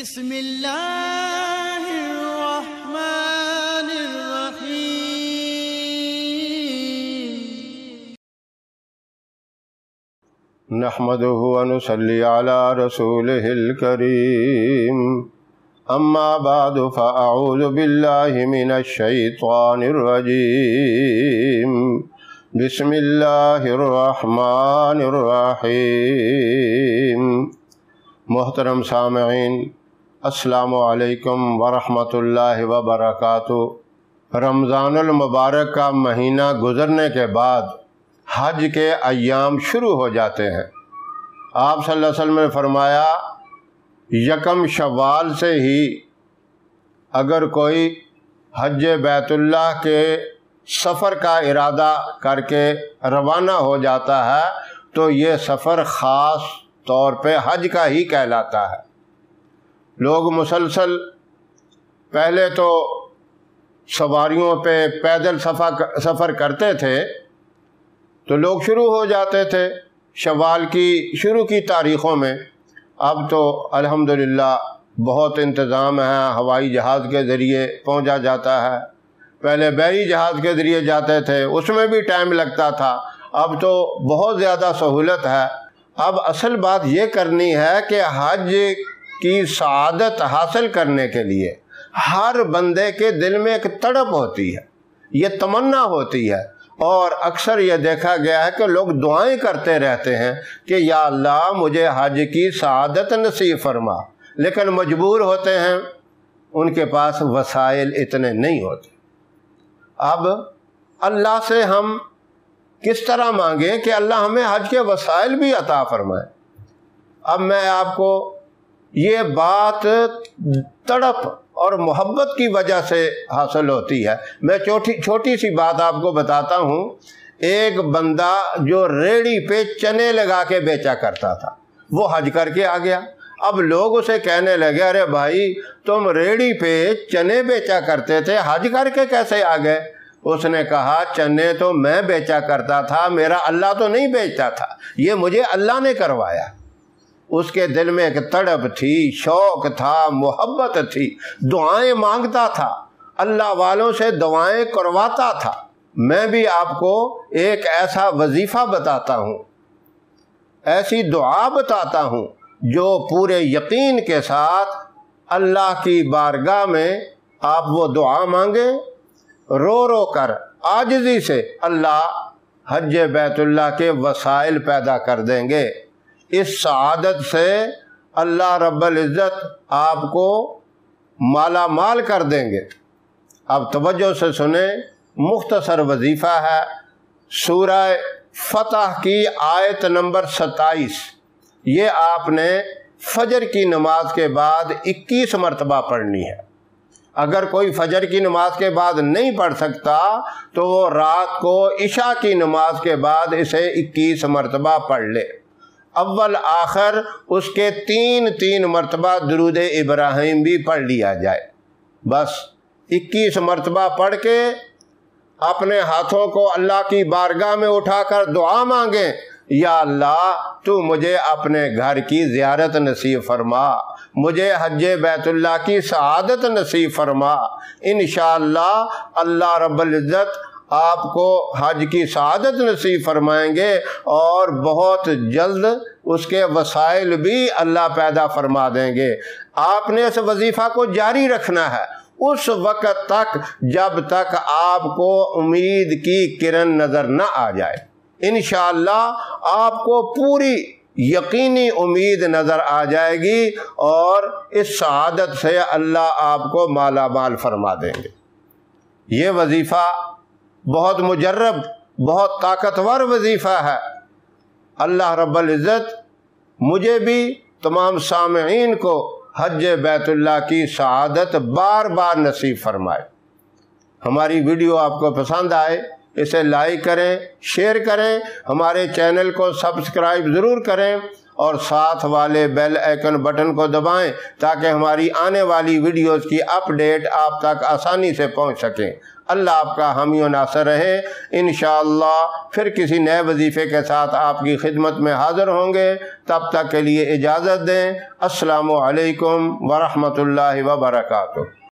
بسم الله الرحمن الرحيم نحمده ونصلي على رسوله الكريم. أما بعد، فأعوذ بالله من الشيطان الرجيم. بسم الله الرحمن الرحيم محترم سامعین السلام علیکم ورحمۃ اللہ وبرکاتہ۔ رمضان المبارک کا مہینہ گزرنے کے بعد حج کے ایام شروع ہو جاتے ہیں۔ آپ صلی اللہ علیہ وسلم نے فرمایا، یکم شوال سے ہی اگر کوئی حج بیت اللہ کے سفر کا ارادہ کر کے روانہ ہو جاتا ہے، تو یہ سفر خاص طور پہ حج کا ہی کہلاتا ہے۔ لوگ مسلسل پہلے تو سواریوں پہ پیدل سفر کرتے تھے تو لوگ شروع ہو جاتے تھے شوال کی شروع کی تاریخوں میں۔ اب تو الحمدللہ بہت انتظام ہے، ہوائی جہاز کے ذریعے پہنچا جاتا ہے۔ پہلے بحری جہاز کے ذریعے جاتے تھے، اس میں بھی ٹائم لگتا تھا۔ اب تو بہت زیادہ سہولت ہے۔ اب اصل بات یہ کرنی ہے کہ حج کی سعادت حاصل کرنے کے لیے ہر بندے کے دل میں ایک تڑپ ہوتی ہے، یہ تمنا ہوتی ہے۔ اور اکثر یہ دیکھا گیا ہے کہ لوگ دعائیں کرتے رہتے ہیں کہ یا اللہ مجھے حج کی سعادت نصیب فرما۔ لیکن مجبور ہوتے ہیں، ان کے پاس وسائل اتنے نہیں ہوتے۔ اب اللہ سے ہم کس طرح مانگیں کہ اللہ ہمیں حج کے وسائل بھی عطا فرمائے۔ اب میں آپ کو یہ بات تڑپ اور محبت کی وجہ سے حاصل ہوتی ہے۔ میں چھوٹی چھوٹی سی بات آپ کو بتاتا ہوں۔ ایک بندہ جو ریڑی پہ چنے لگا کے بیچا کرتا تھا، وہ حج کر کے آ گیا۔ اب لوگ اسے کہنے لگے، ارے بھائی، تم ریڑی پہ چنے بیچا کرتے تھے، حج کر کے کیسے آ گئے؟ اس نے کہا، چنے تو میں بیچا کرتا تھا، میرا اللہ تو نہیں بیچتا تھا، یہ مجھے اللہ نے کروایا۔ اس کے دل میں ایک تڑپ تھی، شوق تھا، محبت تھی۔ دعائیں مانگتا تھا۔ اللہ والوں سے دعائیں کرواتا تھا۔ میں بھی آپ کو ایک ایسا وظیفہ بتاتا ہوں۔ ایسی دعا بتاتا ہوں جو پورے یقین کے ساتھ اللہ کی بارگاہ میں آپ وہ دعا مانگیں۔ رو رو کر آجزی سے اللہ حج بیت اللہ کے وسائل پیدا کر دیں گے۔ اس سعادت سے اللہ رب العزت آپ کو مالا مال کر دیں گے۔ اب توجہ سے سنیں، مختصر وظیفہ ہے۔ سورہ فتح کی آیت نمبر ستائیس۔ یہ آپ نے فجر کی نماز کے بعد اکیس مرتبہ پڑھنی ہے۔ اگر کوئی فجر کی نماز کے بعد نہیں پڑھ سکتا، تو وہ رات کو عشاء کی نماز کے بعد اسے اکیس مرتبہ پڑھ لے۔ اول آخر اس کے تین تین مرتبہ درود ابراہیم بھی پڑھ لیا جائے۔ بس اکیس مرتبہ پڑھ کے اپنے ہاتھوں کو اللہ کی بارگاہ میں اٹھا کر دعا مانگیں یا اللہ، تو مجھے اپنے گھر کی زیارت نصیب فرما، مجھے حج بیت اللہ کی سعادت نصیب فرما۔ انشاءاللہ اللہ رب العزت آپ کو حج کی سعادت نصیب فرمائیں گے اور بہت جلد اس کے وسائل بھی اللہ پیدا فرما دیں گے۔ آپ نے اس وظیفہ کو جاری رکھنا ہے۔ اس وقت تک جب تک آپ کو امید کی کرن نظر نہ آ جائے۔ انشاءاللہ آپ کو پوری یقینی امید نظر آ جائے گی اور اس سعادت سے اللہ آپ کو مالا مال فرما دیں گے۔ یہ وظیفہ بہت مجرب، بہت طاقتور وظیفہ ہے۔ اللہ رب العزت مجھے بھی تمام سامعین کو حج بیت اللہ کی سعادت بار بار نصیب فرمائے۔ ہماری ویڈیو آپ کو پسند آئے، اسے لائک کریں، شیئر کریں، ہمارے چینل کو سبسکرائب ضرور کریں اور ساتھ والے بیل ایکن بٹن کو دبائیں تاکہ ہماری آنے والی ویڈیوز کی اپ ڈیٹ آپ تک آسانی سے پہنچ سکیں۔ اللہ آپ کا حامی و ناصر رہے۔ انشاءاللہ پھر کسی نئے وظیفے کے ساتھ آپ کی خدمت میں حاضر ہوں گے۔ تب تک کے لیے اجازت دیں۔ السلام علیکم ورحمۃ اللہ وبرکاتہ۔